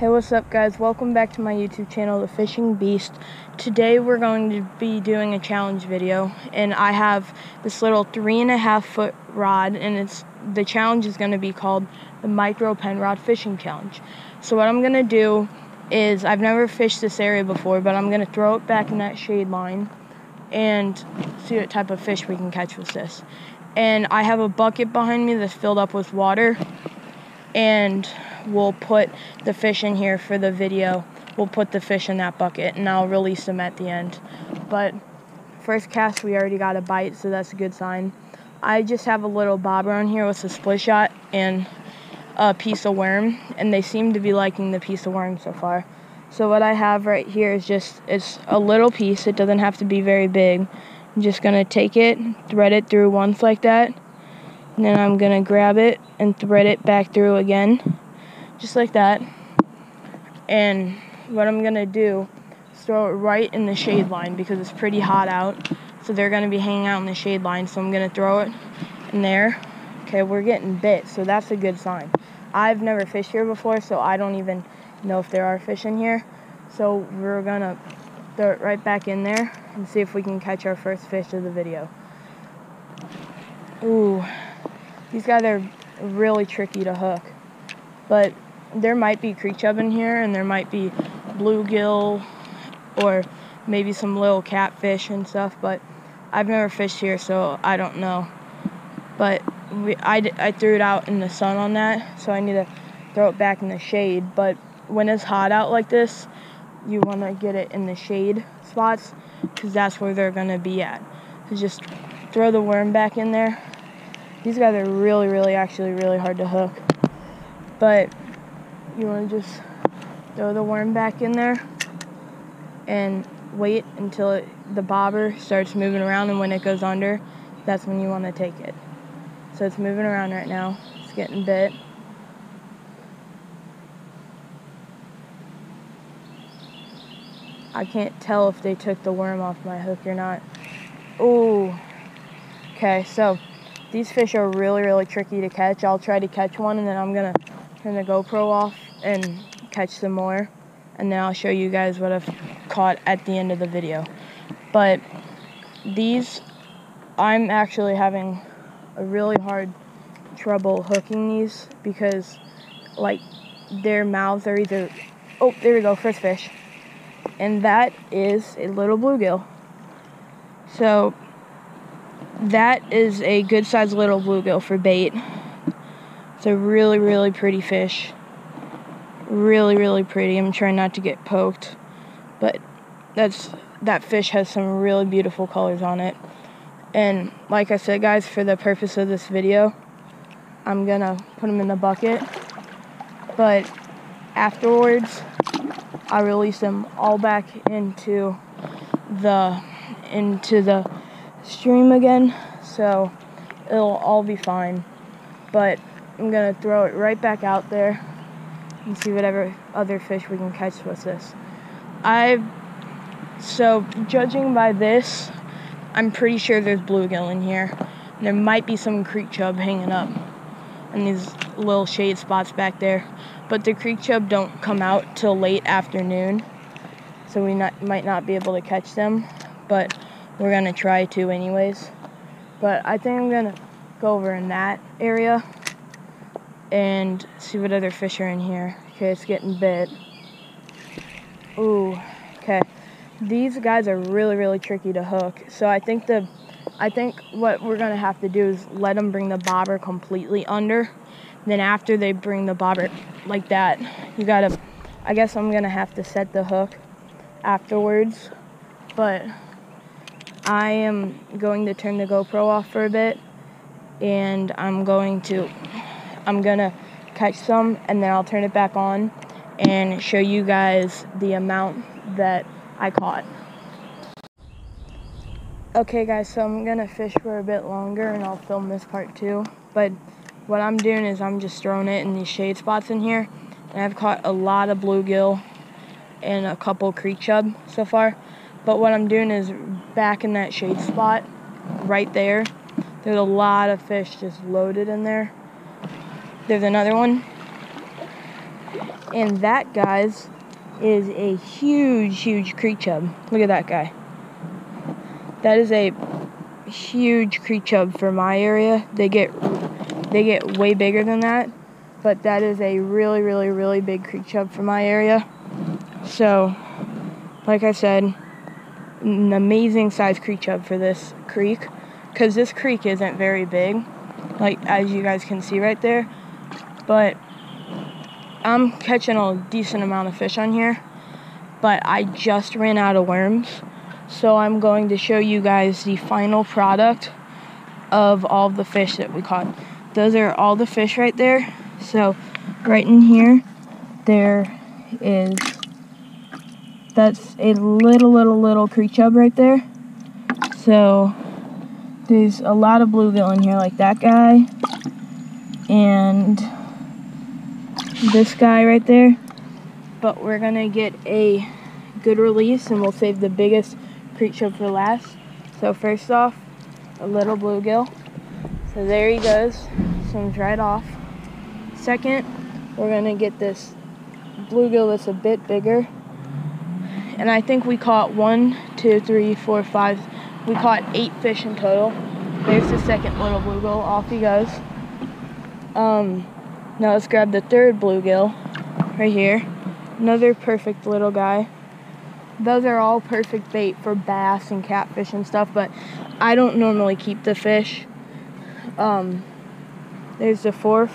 Hey, what's up, guys? Welcome back to my YouTube channel, The Fishing Beast. Today, we're going to be doing a challenge video, and I have this little three and a half foot rod, and it's the challenge is going to be called the Micro Pen Rod Fishing Challenge. So, what I'm going to do is I've never fished this area before, but I'm going to throw it back in that shade line and see what type of fish we can catch with this. And I have a bucket behind me that's filled up with water, and we'll put the fish in here for the video. We'll put the fish in that bucket and I'll release them at the end. But first cast, we already got a bite, so that's a good sign. I just have a little bobber on here with a split shot and a piece of worm, and they seem to be liking the piece of worm so far. So what I have right here is just, it's a little piece. It doesn't have to be very big. I'm just gonna take it, thread it through once like that, and then I'm gonna grab it and thread it back through again just like that. And what I'm gonna do is throw it right in the shade line because it's pretty hot out. So they're gonna be hanging out in the shade line. So I'm gonna throw it in there. Okay, we're getting bit, so that's a good sign. I've never fished here before, so I don't even know if there are fish in here. So we're gonna throw it right back in there and see if we can catch our first fish of the video. Ooh, these guys are really tricky to hook. But there might be creek chub in here and there might be bluegill or maybe some little catfish and stuff but i've never fished here so i don't know. But we, I, I threw it out in the sun on that so i need to throw it back in the shade. But when it's hot out like this you want to get it in the shade spots because that's where they're going to be at. So just throw the worm back in there. These guys are really really actually really hard to hook. But you want to just throw the worm back in there and wait until it, the bobber starts moving around and when it goes under that's when you want to take it. So it's moving around right now. It's getting bit. I can't tell if they took the worm off my hook or not. Oh okay so these fish are really really tricky to catch. I'll try to catch one and then I'm gonna turn the GoPro off and catch some more and then I'll show you guys what I've caught at the end of the video. But these, I'm actually having a really hard trouble hooking these because like their mouths are either, oh there we go, first fish. And that is a little bluegill. So that is a good sized little bluegill for bait. It's a really, really pretty fish. Really, really pretty. I'm trying not to get poked. But that's that fish has some really beautiful colors on it. And like I said, guys, for the purpose of this video, I'm gonna put them in the bucket. But afterwards, I release them all back into the into the stream again. So it'll all be fine. But I'm gonna throw it right back out there and see whatever other fish we can catch with this. I so judging by this, I'm pretty sure there's bluegill in here. There might be some creek chub hanging up and these little shade spots back there. But the creek chub don't come out till late afternoon, so we not, might not be able to catch them. But we're gonna try to anyways. But I think I'm gonna go over in that area and see what other fish are in here. Okay, it's getting bit. Ooh, okay. These guys are really, really tricky to hook. So I think the, I think what we're gonna have to do is let them bring the bobber completely under. Then after they bring the bobber like that, you gotta, I guess I'm gonna have to set the hook afterwards. But I am going to turn the GoPro off for a bit and I'm going to I'm gonna catch some and then I'll turn it back on and show you guys the amount that I caught. Okay guys, so I'm gonna fish for a bit longer and I'll film this part too. But what I'm doing is I'm just throwing it in these shade spots in here. And I've caught a lot of bluegill and a couple creek chub so far. But what I'm doing is back in that shade spot, right there, there's a lot of fish just loaded in there. There's another one. And that, guys, is a huge, huge creek chub. Look at that guy. That is a huge creek chub for my area. They get they get way bigger than that, but that is a really, really, really big creek chub for my area. So, like I said, an amazing size creek chub for this creek, because this creek isn't very big, like as you guys can see right there, but I'm catching a decent amount of fish on here, but I just ran out of worms. So I'm going to show you guys the final product of all the fish that we caught. Those are all the fish right there. So right in here, there is, that's a little, little, little creek chub right there. So there's a lot of bluegill in here like that guy. And this guy right there. But we're gonna get a good release and we'll save the biggest chub for last. So first off, a little bluegill. So there he goes, swims right off. Second, we're gonna get this bluegill that's a bit bigger. And I think we caught one, two, three, four, five. We caught eight fish in total. There's the second little bluegill. Off he goes. Um, now let's grab the third bluegill right here. Another perfect little guy those are all perfect bait for bass and catfish and stuff, but I don't normally keep the fish. Um, there's the fourth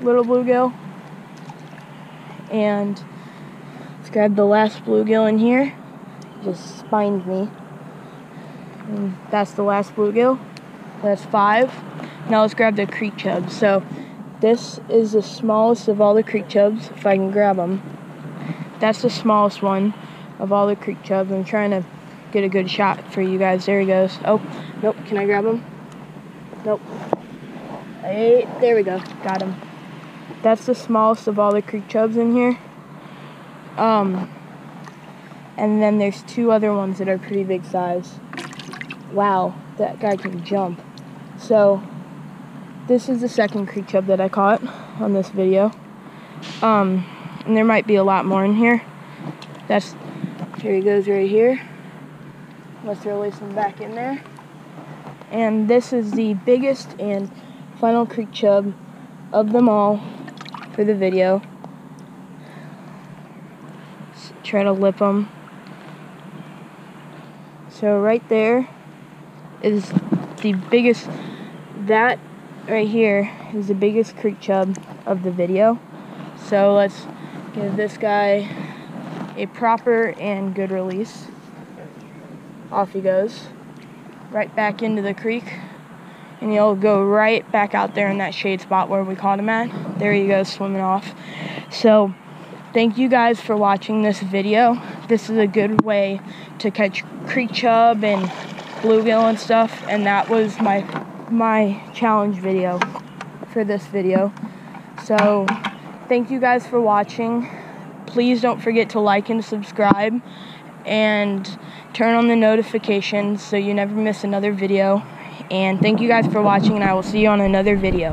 little bluegill. And let's grab the last bluegill in here. just spined me. And that's the last bluegill. That's five. Now let's grab the creek chubs. So this is the smallest of all the creek chubs, if I can grab them. That's the smallest one of all the creek chubs. I'm trying to get a good shot for you guys. There he goes. Oh, nope. Can I grab him? Nope. Hey, there we go. Got him. That's the smallest of all the creek chubs in here. Um, and then there's two other ones that are pretty big size. Wow, that guy can jump. So, this is the second creek chub that I caught on this video. Um, and there might be a lot more in here. That's here he goes right here. Let's release him back in there. And this is the biggest and final creek chub of them all for the video. Try to lip them. So right there is the biggest, that right here is the biggest creek chub of the video. So let's give this guy a proper and good release. Off he goes, right back into the creek, and he'll go right back out there in that shade spot where we caught him at. There he goes swimming off. So, thank you guys for watching this video. This is a good way to catch creek chub and bluegill and stuff, and that was my my challenge video for this video. So, thank you guys for watching please don't forget to like and subscribe and turn on the notifications so you never miss another video. And thank you guys for watching, and I will see you on another video.